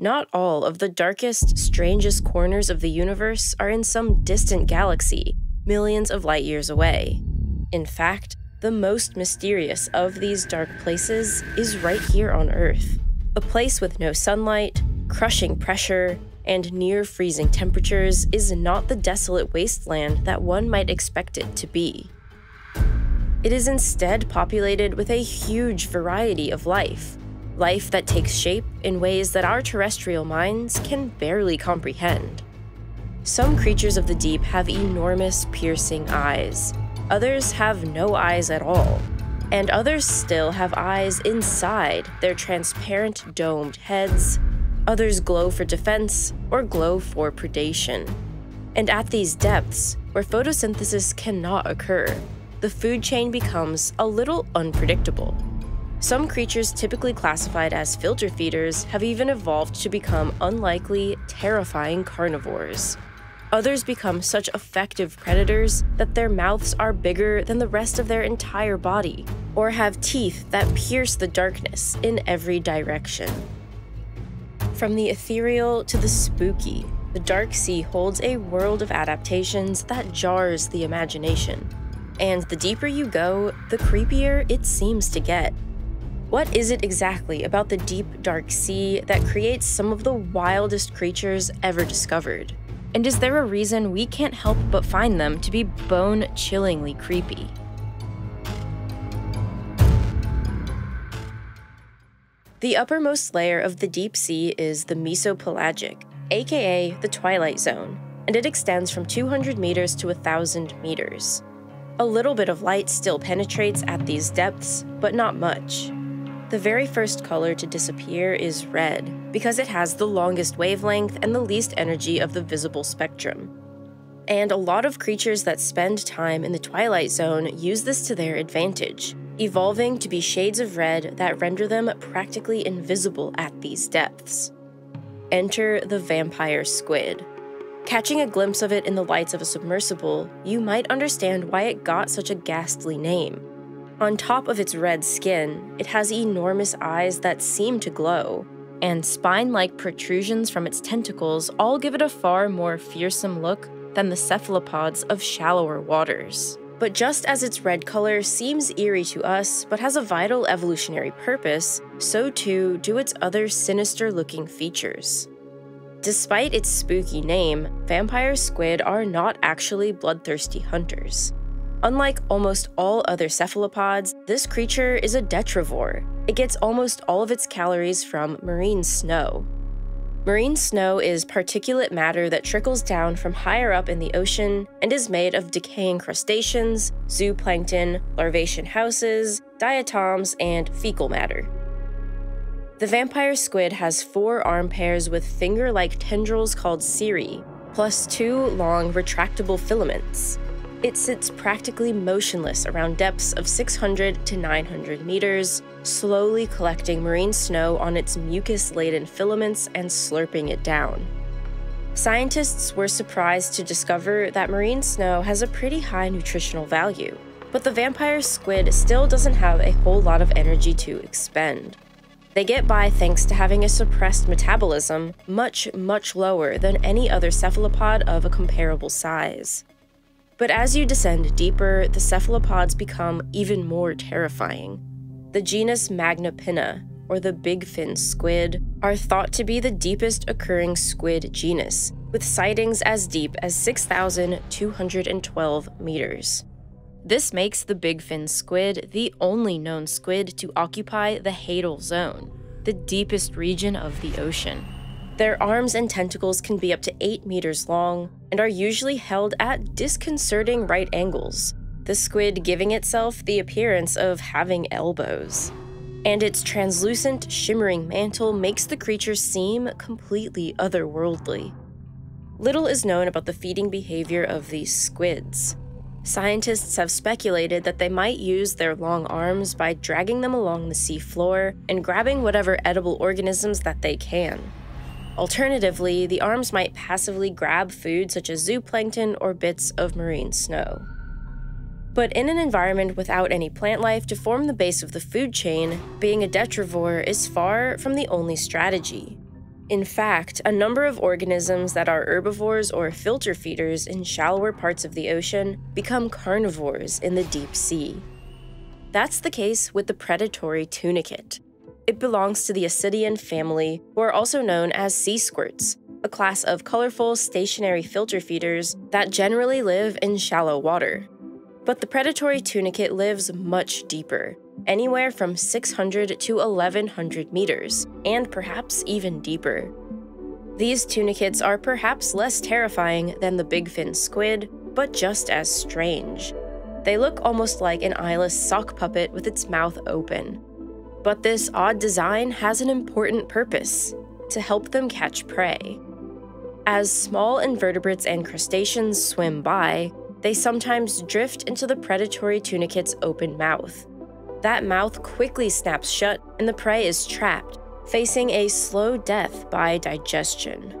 Not all of the darkest, strangest corners of the universe are in some distant galaxy, millions of light years away. In fact, the most mysterious of these dark places is right here on Earth. A place with no sunlight, crushing pressure, and near freezing temperatures is not the desolate wasteland that one might expect it to be. It is instead populated with a huge variety of life, life that takes shape in ways that our terrestrial minds can barely comprehend. Some creatures of the deep have enormous, piercing eyes. Others have no eyes at all. And others still have eyes inside their transparent, domed heads. Others glow for defense or glow for predation. And at these depths, where photosynthesis cannot occur, the food chain becomes a little unpredictable. Some creatures typically classified as filter feeders have even evolved to become unlikely, terrifying carnivores. Others become such effective predators that their mouths are bigger than the rest of their entire body, or have teeth that pierce the darkness in every direction. From the ethereal to the spooky, the Dark Sea holds a world of adaptations that jars the imagination. And the deeper you go, the creepier it seems to get. What is it exactly about the deep, dark sea that creates some of the wildest creatures ever discovered? And is there a reason we can't help but find them to be bone chillingly creepy? The uppermost layer of the deep sea is the mesopelagic, aka the twilight zone, and it extends from 200 meters to 1,000 meters. A little bit of light still penetrates at these depths, but not much. The very first color to disappear is red, because it has the longest wavelength and the least energy of the visible spectrum. And a lot of creatures that spend time in the Twilight Zone use this to their advantage, evolving to be shades of red that render them practically invisible at these depths. Enter the vampire squid. Catching a glimpse of it in the lights of a submersible, you might understand why it got such a ghastly name. On top of its red skin, it has enormous eyes that seem to glow, and spine like protrusions from its tentacles all give it a far more fearsome look than the cephalopods of shallower waters. But just as its red color seems eerie to us but has a vital evolutionary purpose, so too do its other sinister looking features. Despite its spooky name, vampire squid are not actually bloodthirsty hunters. Unlike almost all other cephalopods, this creature is a detrivore. It gets almost all of its calories from marine snow. Marine snow is particulate matter that trickles down from higher up in the ocean and is made of decaying crustaceans, zooplankton, larvacean houses, diatoms, and fecal matter. The vampire squid has four arm pairs with finger like tendrils called cirri, plus two long retractable filaments. It sits practically motionless around depths of 600 to 900 meters, slowly collecting marine snow on its mucus laden filaments and slurping it down. Scientists were surprised to discover that marine snow has a pretty high nutritional value, but the vampire squid still doesn't have a whole lot of energy to expend. They get by thanks to having a suppressed metabolism much, much lower than any other cephalopod of a comparable size. But as you descend deeper, the cephalopods become even more terrifying. The genus Magnapinna, or the big fin squid, are thought to be the deepest occurring squid genus, with sightings as deep as 6,212 meters. This makes the big fin squid the only known squid to occupy the Hadal Zone, the deepest region of the ocean. Their arms and tentacles can be up to 8 meters long and are usually held at disconcerting right angles, the squid giving itself the appearance of having elbows. And its translucent, shimmering mantle makes the creature seem completely otherworldly. Little is known about the feeding behavior of these squids. Scientists have speculated that they might use their long arms by dragging them along the sea floor and grabbing whatever edible organisms that they can. Alternatively, the arms might passively grab food such as zooplankton or bits of marine snow. But in an environment without any plant life to form the base of the food chain, being a detrivore is far from the only strategy. In fact, a number of organisms that are herbivores or filter feeders in shallower parts of the ocean become carnivores in the deep sea. That's the case with the predatory tunicate. It belongs to the Ascidian family, who are also known as sea squirts, a class of colorful stationary filter feeders that generally live in shallow water. But the predatory tunicate lives much deeper, anywhere from 600 to 1100 meters, and perhaps even deeper. These tunicates are perhaps less terrifying than the bigfin squid, but just as strange. They look almost like an eyeless sock puppet with its mouth open. But this odd design has an important purpose to help them catch prey. As small invertebrates and crustaceans swim by, they sometimes drift into the predatory tunicate's open mouth. That mouth quickly snaps shut and the prey is trapped, facing a slow death by digestion.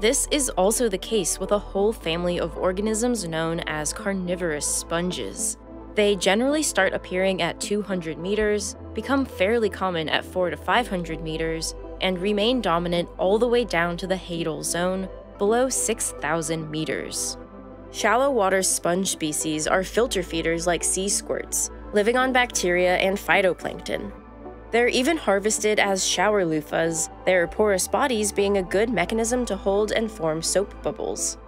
This is also the case with a whole family of organisms known as carnivorous sponges. They generally start appearing at 200 meters, become fairly common at 4 to 500 meters, and remain dominant all the way down to the hadal zone, below 6,000 meters. Shallow water sponge species are filter feeders like sea squirts, living on bacteria and phytoplankton. They're even harvested as shower loofahs, their porous bodies being a good mechanism to hold and form soap bubbles.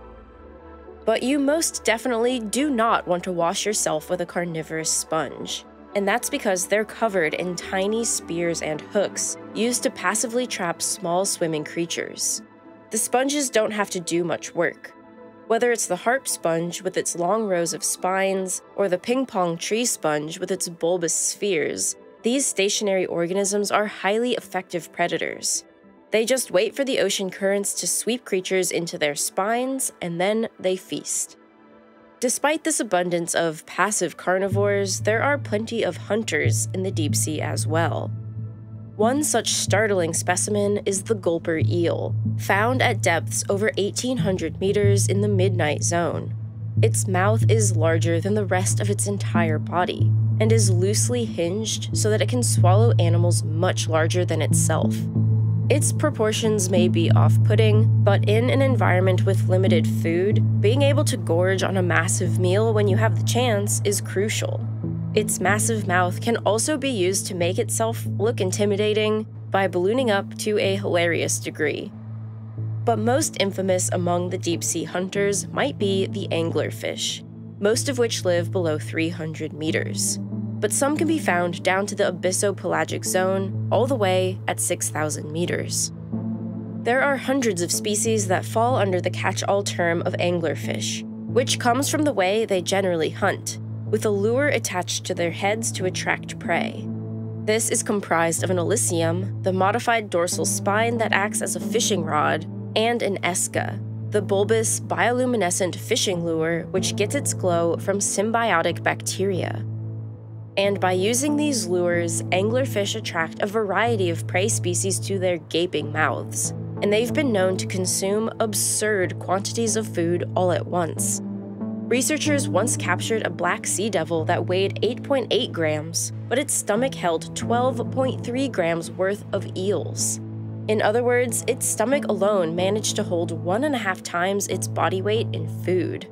But you most definitely do not want to wash yourself with a carnivorous sponge. And that's because they're covered in tiny spears and hooks used to passively trap small swimming creatures. The sponges don't have to do much work. Whether it's the harp sponge with its long rows of spines, or the ping pong tree sponge with its bulbous spheres, these stationary organisms are highly effective predators. They just wait for the ocean currents to sweep creatures into their spines, and then they feast. Despite this abundance of passive carnivores, there are plenty of hunters in the deep sea as well. One such startling specimen is the gulper eel, found at depths over 1800 meters in the midnight zone. Its mouth is larger than the rest of its entire body, and is loosely hinged so that it can swallow animals much larger than itself. Its proportions may be off putting, but in an environment with limited food, being able to gorge on a massive meal when you have the chance is crucial. Its massive mouth can also be used to make itself look intimidating by ballooning up to a hilarious degree. But most infamous among the deep sea hunters might be the anglerfish, most of which live below 300 meters but some can be found down to the abyssopelagic zone, all the way at 6,000 meters. There are hundreds of species that fall under the catch all term of anglerfish, which comes from the way they generally hunt, with a lure attached to their heads to attract prey. This is comprised of an illicium, the modified dorsal spine that acts as a fishing rod, and an esca, the bulbous bioluminescent fishing lure which gets its glow from symbiotic bacteria. And by using these lures, anglerfish attract a variety of prey species to their gaping mouths, and they've been known to consume absurd quantities of food all at once. Researchers once captured a black sea devil that weighed 8.8 grams, but its stomach held 12.3 grams worth of eels. In other words, its stomach alone managed to hold one and a half times its body weight in food.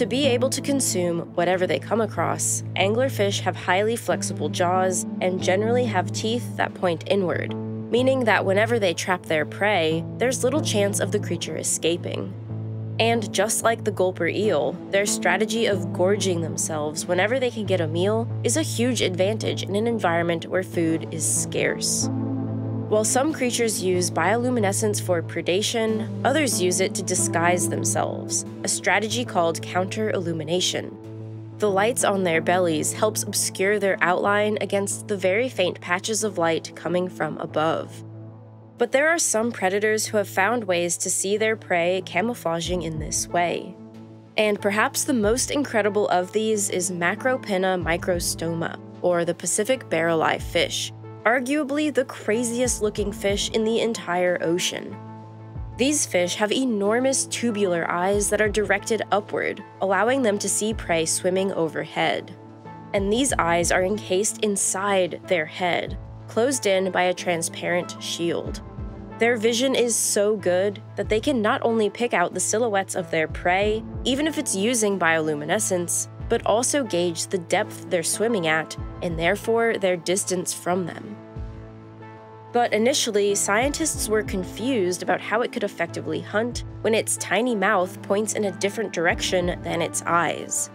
To be able to consume whatever they come across, anglerfish have highly flexible jaws and generally have teeth that point inward, meaning that whenever they trap their prey, there's little chance of the creature escaping. And just like the gulper eel, their strategy of gorging themselves whenever they can get a meal is a huge advantage in an environment where food is scarce. While some creatures use bioluminescence for predation, others use it to disguise themselves, a strategy called counter illumination. The lights on their bellies helps obscure their outline against the very faint patches of light coming from above. But there are some predators who have found ways to see their prey camouflaging in this way. And perhaps the most incredible of these is Macropinna microstoma, or the Pacific barrel-eye fish, arguably the craziest looking fish in the entire ocean. These fish have enormous tubular eyes that are directed upward, allowing them to see prey swimming overhead. And these eyes are encased inside their head, closed in by a transparent shield. Their vision is so good that they can not only pick out the silhouettes of their prey, even if it's using bioluminescence, but also gauge the depth they're swimming at and therefore their distance from them. But initially, scientists were confused about how it could effectively hunt when its tiny mouth points in a different direction than its eyes.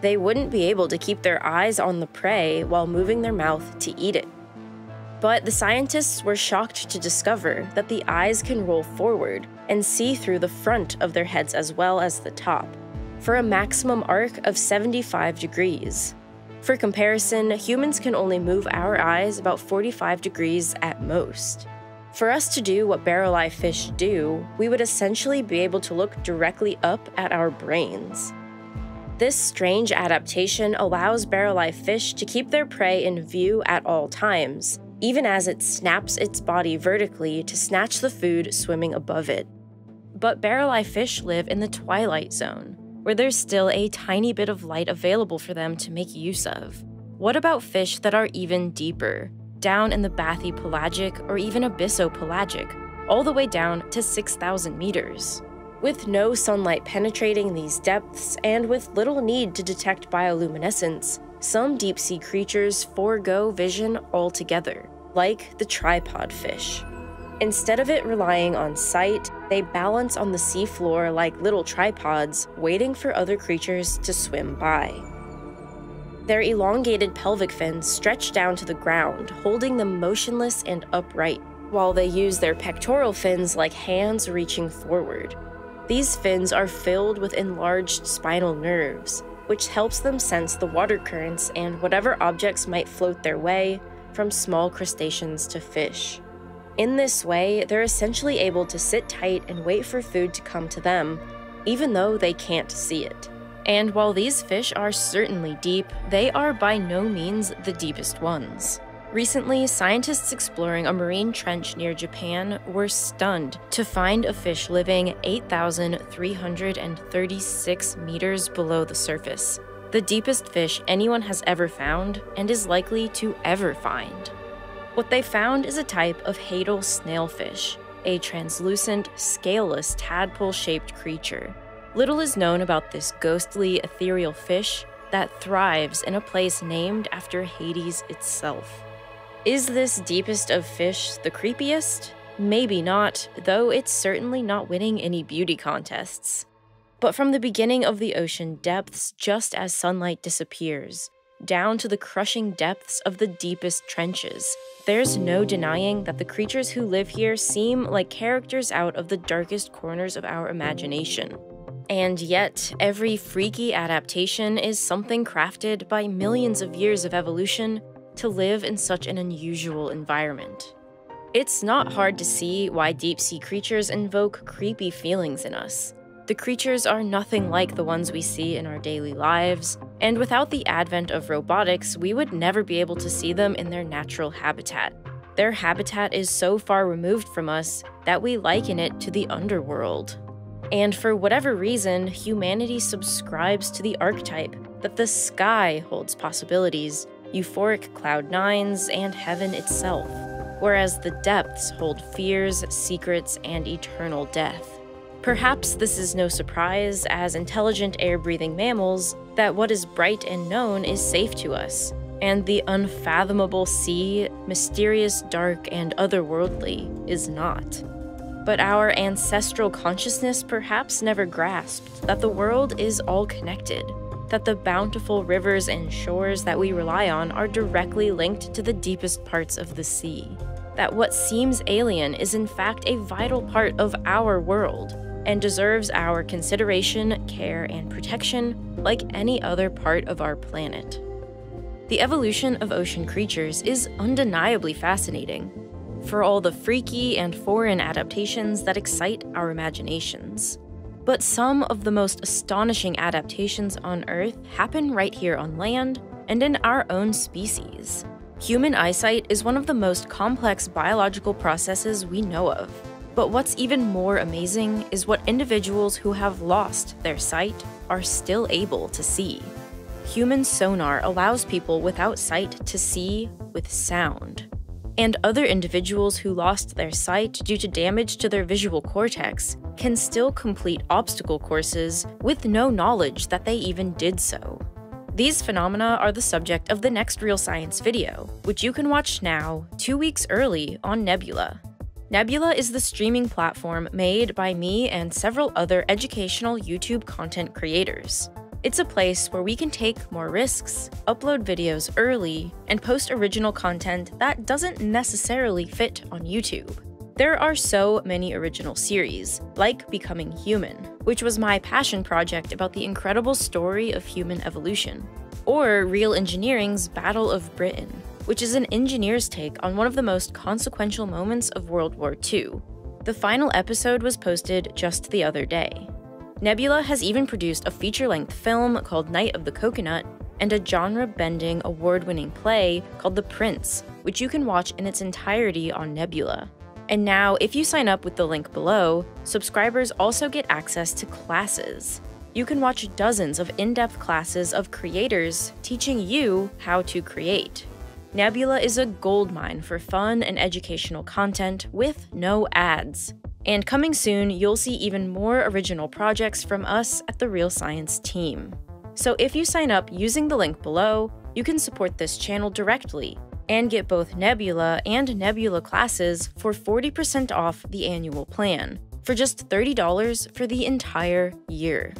They wouldn't be able to keep their eyes on the prey while moving their mouth to eat it. But the scientists were shocked to discover that the eyes can roll forward and see through the front of their heads as well as the top, for a maximum arc of 75 degrees. For comparison, humans can only move our eyes about 45 degrees at most. For us to do what barrel eye fish do, we would essentially be able to look directly up at our brains. This strange adaptation allows barrel eye fish to keep their prey in view at all times, even as it snaps its body vertically to snatch the food swimming above it. But barrel eye fish live in the twilight zone, where there's still a tiny bit of light available for them to make use of. What about fish that are even deeper, down in the bathypelagic or even abyssopelagic, all the way down to 6,000 meters? With no sunlight penetrating these depths and with little need to detect bioluminescence, some deep sea creatures forego vision altogether, like the tripod fish. Instead of it relying on sight, they balance on the seafloor like little tripods, waiting for other creatures to swim by. Their elongated pelvic fins stretch down to the ground, holding them motionless and upright, while they use their pectoral fins like hands reaching forward. These fins are filled with enlarged spinal nerves, which helps them sense the water currents and whatever objects might float their way, from small crustaceans to fish. In this way, they're essentially able to sit tight and wait for food to come to them, even though they can't see it. And while these fish are certainly deep, they are by no means the deepest ones. Recently, scientists exploring a marine trench near Japan were stunned to find a fish living 8,336 meters below the surface, the deepest fish anyone has ever found and is likely to ever find. What they found is a type of hadal snailfish, a translucent, scaleless, tadpole shaped creature. Little is known about this ghostly, ethereal fish that thrives in a place named after Hades itself. Is this deepest of fish the creepiest? Maybe not, though it's certainly not winning any beauty contests. But from the beginning of the ocean depths, just as sunlight disappears, down to the crushing depths of the deepest trenches. There's no denying that the creatures who live here seem like characters out of the darkest corners of our imagination. And yet, every freaky adaptation is something crafted by millions of years of evolution to live in such an unusual environment. It's not hard to see why deep sea creatures invoke creepy feelings in us. The creatures are nothing like the ones we see in our daily lives, and without the advent of robotics, we would never be able to see them in their natural habitat. Their habitat is so far removed from us that we liken it to the underworld. And for whatever reason, humanity subscribes to the archetype that the sky holds possibilities, euphoric cloud nines, and heaven itself, whereas the depths hold fears, secrets, and eternal death. Perhaps this is no surprise, as intelligent air breathing mammals, that what is bright and known is safe to us, and the unfathomable sea, mysterious, dark, and otherworldly, is not. But our ancestral consciousness perhaps never grasped that the world is all connected, that the bountiful rivers and shores that we rely on are directly linked to the deepest parts of the sea, that what seems alien is in fact a vital part of our world and deserves our consideration, care, and protection like any other part of our planet. The evolution of ocean creatures is undeniably fascinating, for all the freaky and foreign adaptations that excite our imaginations. But some of the most astonishing adaptations on Earth happen right here on land and in our own species. Human eyesight is one of the most complex biological processes we know of, but what's even more amazing is what individuals who have lost their sight are still able to see. Human sonar allows people without sight to see with sound. and other individuals who lost their sight due to damage to their visual cortex can still complete obstacle courses with no knowledge that they even did so. These phenomena are the subject of the next Real Science video, which you can watch now, two weeks early, on Nebula. Nebula is the streaming platform made by me and several other educational YouTube content creators. It's a place where we can take more risks, upload videos early, and post original content that doesn't necessarily fit on YouTube. There are so many original series, like Becoming Human, which was my passion project about the incredible story of human evolution, or Real Engineering's Battle of Britain, which is an engineer's take on one of the most consequential moments of World War II. The final episode was posted just the other day. Nebula has even produced a feature length film called Night of the Coconut and a genre bending award winning play called The Prince, which you can watch in its entirety on Nebula. And now, if you sign up with the link below, subscribers also get access to classes. You can watch dozens of in depth classes of creators teaching you how to create. Nebula is a goldmine for fun and educational content with no ads. And coming soon, you'll see even more original projects from us at the Real Science team. So if you sign up using the link below, you can support this channel directly and get both Nebula and Nebula classes for 40% off the annual plan for just $30 for the entire year.